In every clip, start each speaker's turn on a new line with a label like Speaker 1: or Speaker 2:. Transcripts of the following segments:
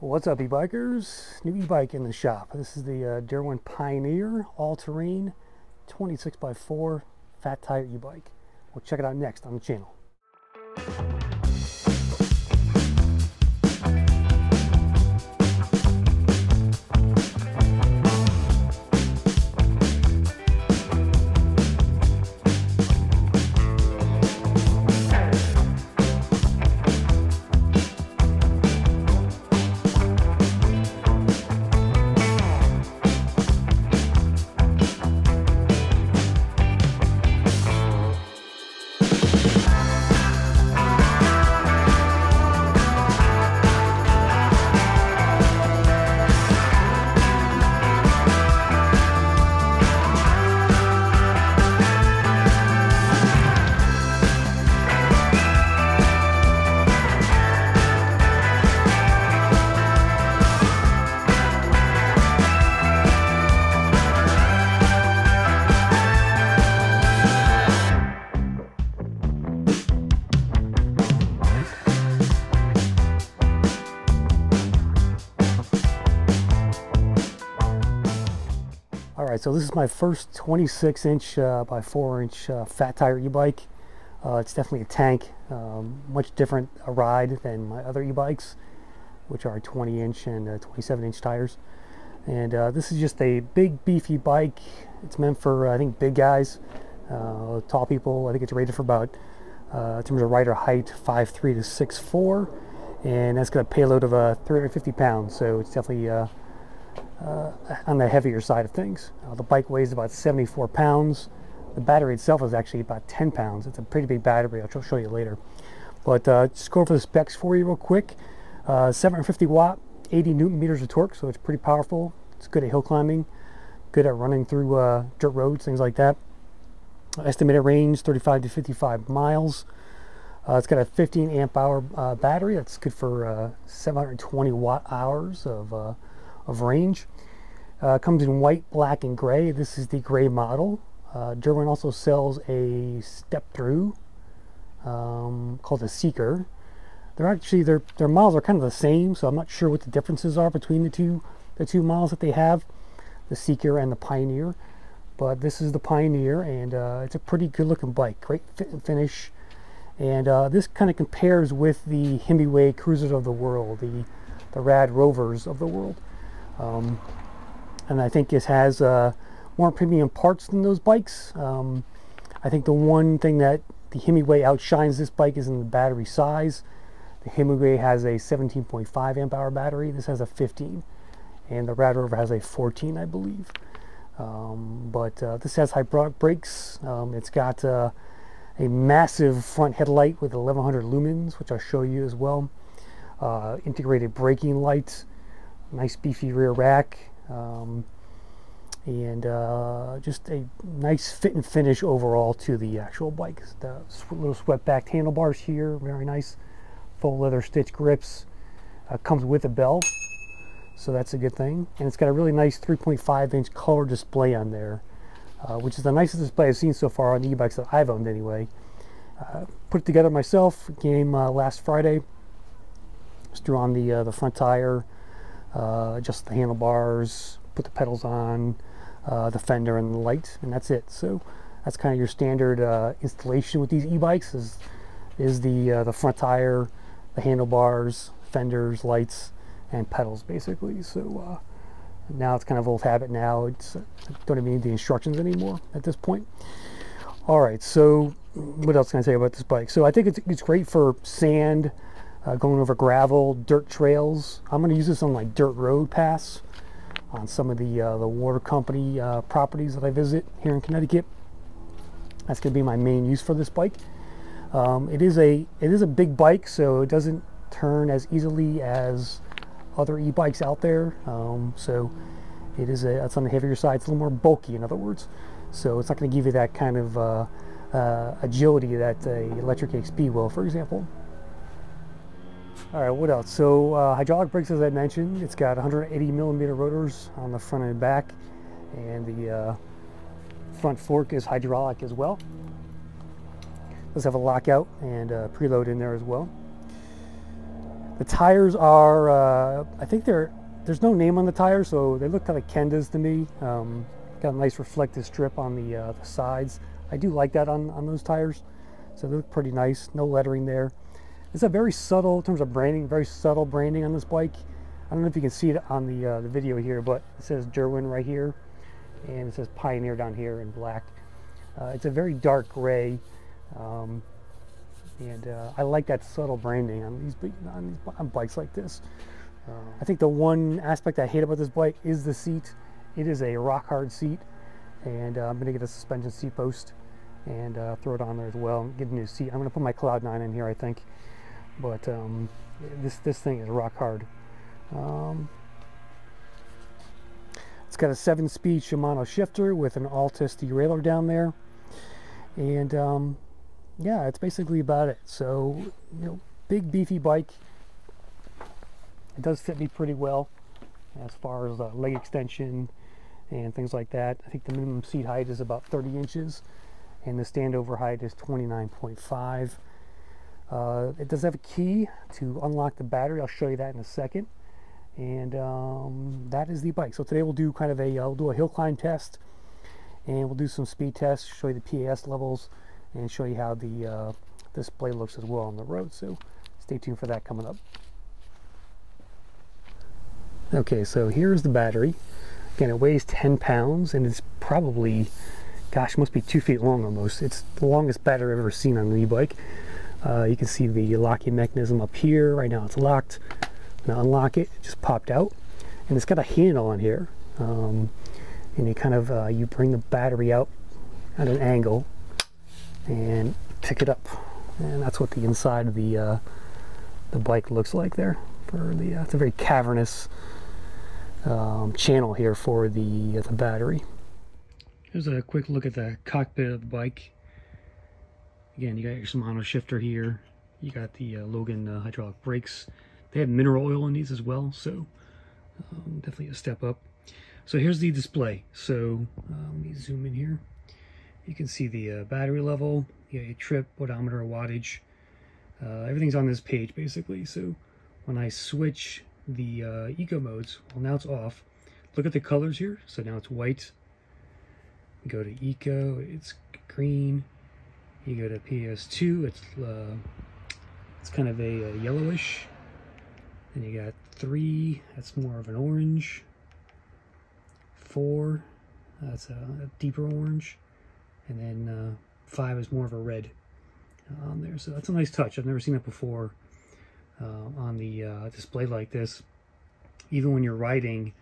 Speaker 1: What's up e-bikers? New e-bike in the shop. This is the uh, Dirwin Pioneer all-terrain 26x4 fat tire e-bike. We'll check it out next on the channel. Right, so this is my first 26 inch uh, by 4 inch uh, fat tire e-bike. Uh, it's definitely a tank, um, much different a ride than my other e-bikes, which are 20 inch and uh, 27 inch tires. And uh, this is just a big beefy bike. It's meant for I think big guys, uh, tall people. I think it's rated for about, in terms of rider height, 5'3 to 6'4", and that's got a payload of uh, 350 pounds. So it's definitely uh, on the heavier side of things. Uh, the bike weighs about 74 pounds. The battery itself is actually about 10 pounds. It's a pretty big battery. I'll show you later. But uh, just go over the specs for you real quick. Uh, 750 watt, 80 newton meters of torque, so it's pretty powerful. It's good at hill climbing, good at running through uh, dirt roads, things like that. Estimated range 35 to 55 miles. Uh, it's got a 15 amp hour uh, battery. That's good for uh, 720 watt hours of, uh, of range. Uh, comes in white, black, and gray. This is the gray model. Uh, also sells a step through um, called a Seeker. They're actually their their models are kind of the same, so I'm not sure what the differences are between the two the two models that they have, the Seeker and the Pioneer. But this is the Pioneer, and uh, it's a pretty good looking bike. Great fit and finish. And uh, this kind of compares with the Himiway Cruisers of the world, the, the Rad Rovers of the world. Um, and I think this has uh, more premium parts than those bikes. Um, I think the one thing that the Himiway outshines this bike is in the battery size. The Himiway has a 17.5 amp hour battery. This has a 15, and the Rad Rover has a 14, I believe. Um, but uh, this has hydraulic brakes. Um, it's got uh, a massive front headlight with 1100 lumens, which I'll show you as well. Uh, integrated braking lights, nice beefy rear rack, um, and uh, just a nice fit and finish overall to the actual bike. The little swept back handlebars here, very nice full leather stitch grips. Uh, comes with a bell, so that's a good thing. And it's got a really nice 3.5 inch color display on there uh, which is the nicest display I've seen so far on the e-bikes that I've owned anyway. Uh, put it together myself, came uh, last Friday. Just threw on the, uh, the front tire, Uh, adjust the handlebars, put the pedals on, uh, the fender and the light, and that's it. So that's kind of your standard uh, installation with these e-bikes is, is the, uh, the front tire, the handlebars, fenders, lights, and pedals basically. So now it's kind of old habit now. It's, I don't even need the instructions anymore at this point. All right, so what else can I say about this bike? So I think it's, it's great for sand, uh, going over gravel, dirt trails. I'm going to use this on like dirt road paths on some of the uh, the water company uh, properties that I visit here in Connecticut. That's going to be my main use for this bike. Um, it is a it is a big bike, so it doesn't turn as easily as other e-bikes out there. Um, so it is a, it's on the heavier side. It's a little more bulky, in other words. So it's not going to give you that kind of uh, uh, agility that a Lectric XP will, for example. All right, what else? So uh, hydraulic brakes, as I mentioned, it's got 180 millimeter rotors on the front and back, and the uh, front fork is hydraulic as well. Does have a lockout and preload in there as well. The tires are, uh, I I think they're there's no name on the tires, so they look kind of Kendas to me. Um, got a nice reflective strip on the, uh, the sides. I do like that on, on those tires. So they look pretty nice. No lettering there. It's a very subtle, in terms of branding, very subtle branding on this bike. I don't know if you can see it on the, uh, the video here, but it says Dirwin right here. And it says Pioneer down here in black. Uh, it's a very dark gray. Um, and uh, I like that subtle branding on these, on these on bikes like this. I think the one aspect I hate about this bike is the seat. It is a rock hard seat and uh, I'm going to get a suspension seat post and uh, throw it on there as well get a new seat. I'm going to put my Cloud 9 in here I think but um, this, this thing is rock hard. Um, it's got a 7-speed Shimano shifter with an Altus derailleur down there and um, yeah it's basically about it so you know big beefy bike it does fit me pretty well as far as uh, leg extension and things like that. I think the minimum seat height is about 30 inches and the standover height is 29.5. Uh, it does have a key to unlock the battery. I'll show you that in a second. And um, that is the bike. So today we'll do kind of a, uh, we'll do a hill climb test and we'll do some speed tests, show you the PAS levels and show you how the uh, display looks as well on the road. So stay tuned for that coming up. Okay, so here's the battery. Again, it weighs 10 pounds and it's probably, gosh, must be two feet long almost. It's the longest battery I've ever seen on an e-bike. Uh, you can see the locking mechanism up here. Right now it's locked. Now unlock it, it just popped out. And it's got a handle on here. Um, and you kind of, uh, you bring the battery out at an angle and pick it up. And that's what the inside of the, uh, the bike looks like there. For the, uh, it's a very cavernous um, channel here for the, uh, the battery. Here's a quick look at the cockpit of the bike. Again, you got your Shimano shifter here. You got the uh, Logan uh, hydraulic brakes. They have mineral oil in these as well, so um, definitely a step up. So here's the display. So uh, let me zoom in here. You can see the uh, battery level, you got your trip, odometer, wattage. Uh, everything's on this page basically. So when I switch the uh, eco modes. Well, now it's off. Look at the colors here. So now it's white. go to eco, it's green. You go to PS2, it's uh, it's kind of a, a yellowish. Then you got three, that's more of an orange. Four, that's a, a deeper orange. And then uh, five is more of a red on there. So that's a nice touch. I've never seen that before uh, on the uh, display like this. Even when you're writing,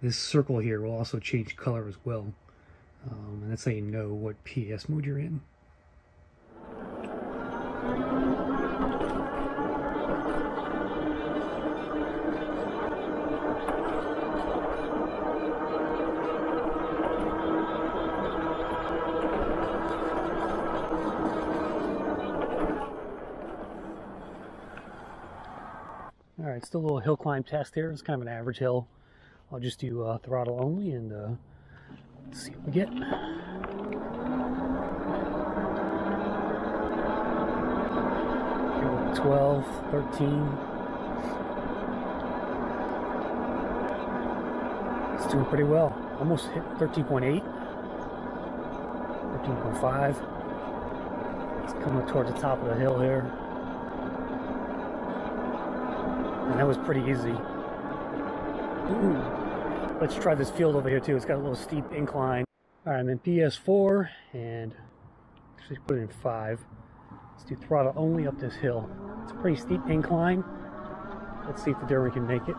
Speaker 1: this circle here will also change color as well. Um, and that's how you know what PS mode you're in. All right, still a little hill climb test here. It's kind of an average hill. I'll just do uh, throttle only and uh, see what we get. 12, 13. It's doing pretty well. Almost hit 13.8, 13.5. It's coming towards the top of the hill here. And that was pretty easy. Ooh. Let's try this field over here too. It's got a little steep incline. All right, I'm in PS4 and actually put it in five. Let's do throttle only up this hill. It's a pretty steep incline. Let's see if the Dirwin can make it.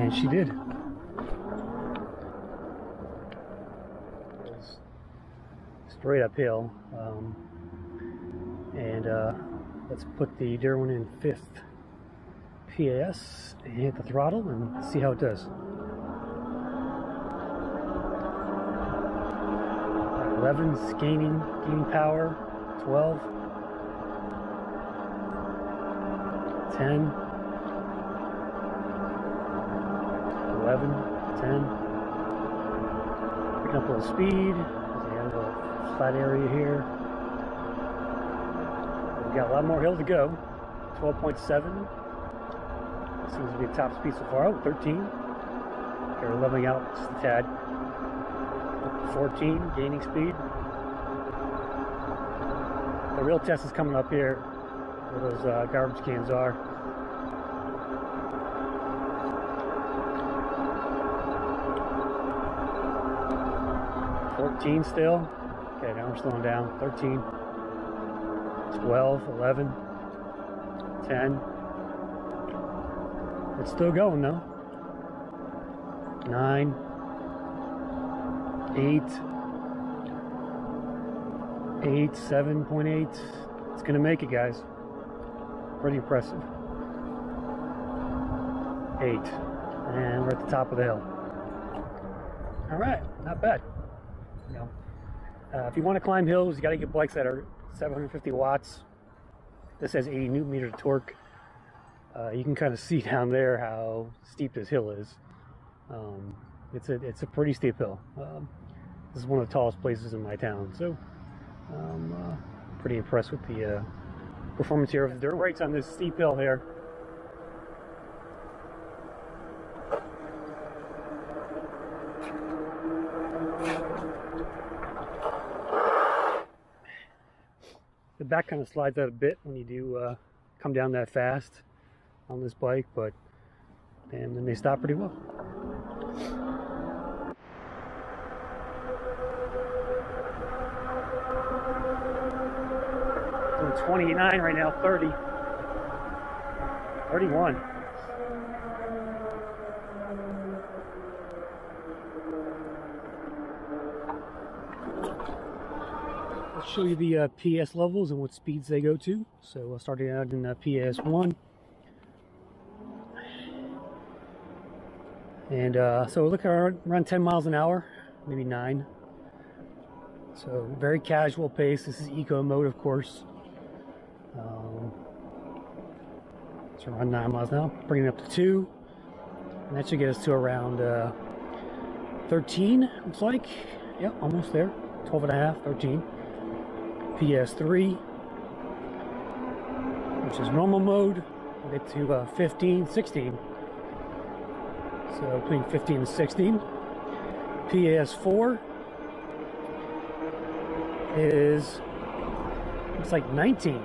Speaker 1: And she did. straight uphill. Um, and uh, let's put the Dirwin in fifth PAS hit the throttle and see how it does. 11 gaining, gaining power, 12, 10, 11, 10, Picking up a little speed. There's a little flat area here. We've got a lot more hill to go. 12.7. Seems to be a top speed so far. Oh, 13. Okay, we're leveling out just a tad. 14, gaining speed. The real test is coming up here where those uh, garbage cans are. Fourteen still. Okay, now we're slowing down. 13, 12, 11, 10. It's still going though. 9, 8, 8, 7.8. It's going to make it, guys. Pretty impressive. 8. And we're at the top of the hill. All right, not bad. You know, uh, if you want to climb hills, you got to get bikes that are 750 watts. This has 80 newton meters of torque. Uh, you can kind of see down there how steep this hill is. Um, it's a it's a pretty steep hill. Um, this is one of the tallest places in my town, so I'm uh, pretty impressed with the uh, performance here of the dirt brakes on this steep hill here. The back kind of slides out a bit when you do uh, come down that fast on this bike, but and then they stop pretty well. 29 right now, 30. 31. Let's show you the uh, PS levels and what speeds they go to. So uh, starting out in uh, PS1. And uh, so look around, around 10 miles an hour, maybe 9. So very casual pace. This is eco mode, of course. Um, so around 9 miles now, bringing it up to 2. And that should get us to around uh, 13, looks like. Yeah, almost there. 12 and a half, 13. PS3, which is normal mode. We'll get to uh, 15, 16. So between 15 and 16. PS4 is, it's like 19.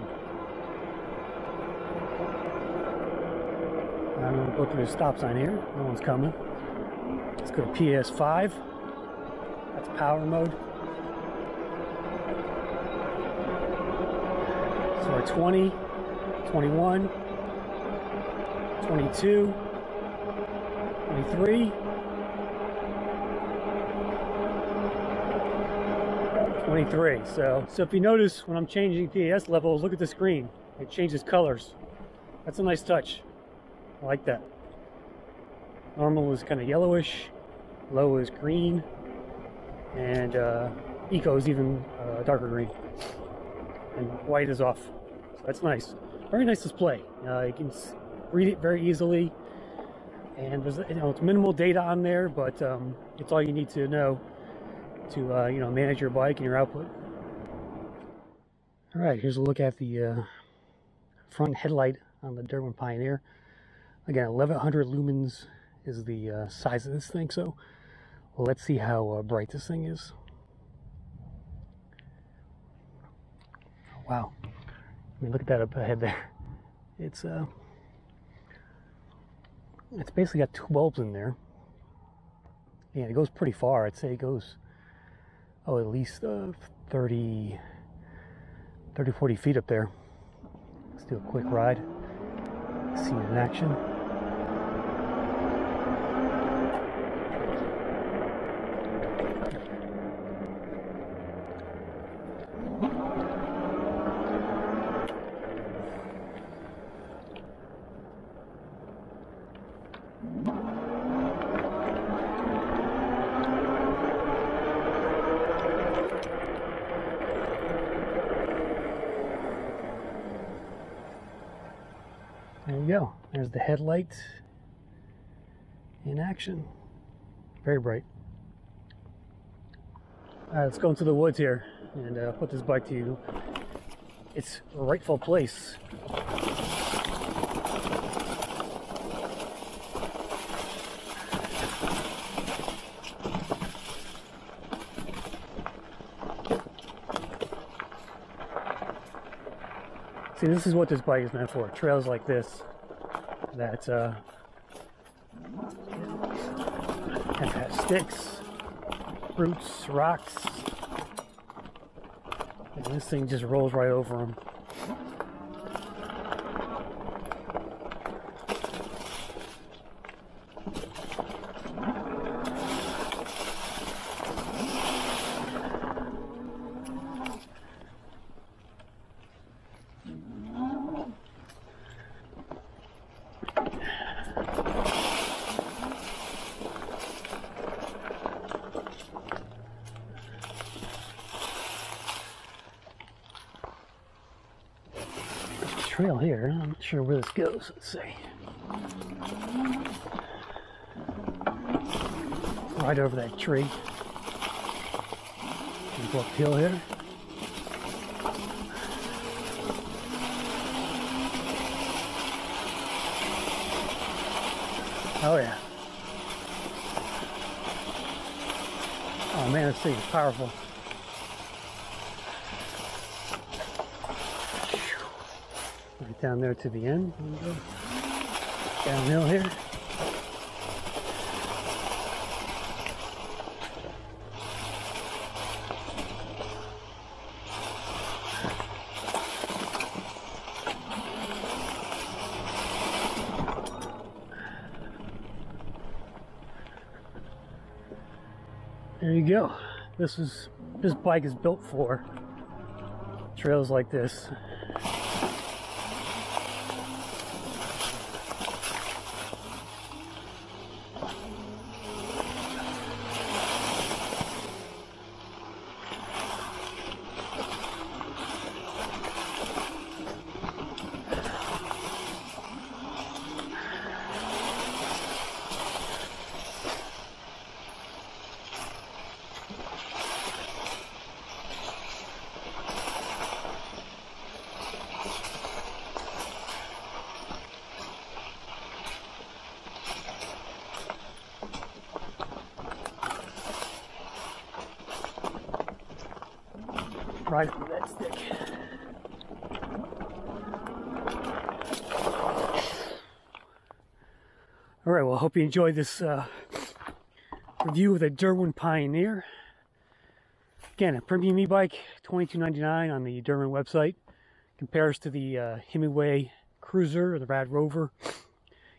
Speaker 1: I'm going to go through the stop sign here. No one's coming. Let's go to PS5. That's power mode. So we're 20, 21, 22, 23, 23. So, so if you notice when I'm changing PS levels, look at the screen. It changes colors. That's a nice touch. I like that. Normal is kind of yellowish, low is green, and uh, eco is even uh, darker green. And white is off. So that's nice. Very nice display. Uh, you can read it very easily. And there's you know it's minimal data on there, but um, it's all you need to know to uh, you know manage your bike and your output. All right, here's a look at the uh, front headlight on the Dirwin Pioneer. Again, 1100 lumens is the uh, size of this thing, so let's see how uh, bright this thing is. Wow. I mean, look at that up ahead there. It's, uh, it's basically got two bulbs in there. And it goes pretty far. I'd say it goes, oh, at least uh, 30, 30, 40 feet up there. Let's do a quick ride. See it in action. There you go. There's the headlight in action. Very bright. All right, let's go into the woods here and uh, put this bike to you. its rightful place. See, this is what this bike is meant for. Trails like this that uh, have, have sticks, roots, rocks. And this thing just rolls right over them. Trail here. I'm not sure where this goes. Let's see. Right over that tree. And go uphill here. Oh yeah. Oh man, this thing is powerful. Down there to the end. Downhill here. There you go. This is this bike is built for trails like this. right with that stick. All right, well, I hope you enjoyed this uh, review of the Dirwin Pioneer. Again, a premium e-bike, $22.99 on the Dirwin website. Compares to the uh, Himiway Cruiser or the Rad Rover.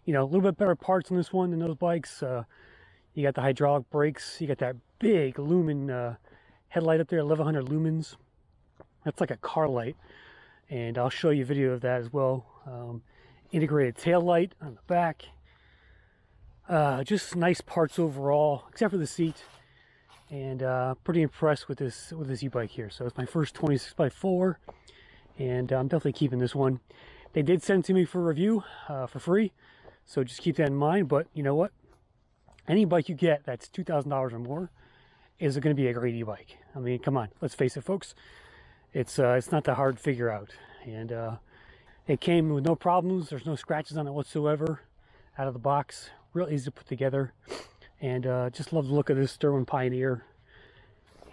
Speaker 1: You know, a little bit better parts on this one than those bikes. Uh, you got the hydraulic brakes. You got that big lumen uh, headlight up there, 1100 lumens. That's like a car light. And I'll show you a video of that as well. Um, integrated tail light on the back. Uh, just nice parts overall, except for the seat. And uh, pretty impressed with this with this e-bike here. So it's my first 26 by 4 and I'm definitely keeping this one. They did send to me for review uh, for free, so just keep that in mind. But you know what? Any bike you get that's $2,000 or more is going to be a great e-bike. I mean, come on, let's face it, folks it's uh, it's not that hard to figure out. And uh, it came with no problems. There's no scratches on it whatsoever out of the box. Real easy to put together. And uh, just love the look of this Sterling Pioneer.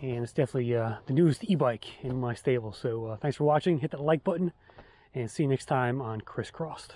Speaker 1: And it's definitely uh, the newest e-bike in my stable. So uh, thanks for watching. Hit that like button. And see you next time on Chris Crossed.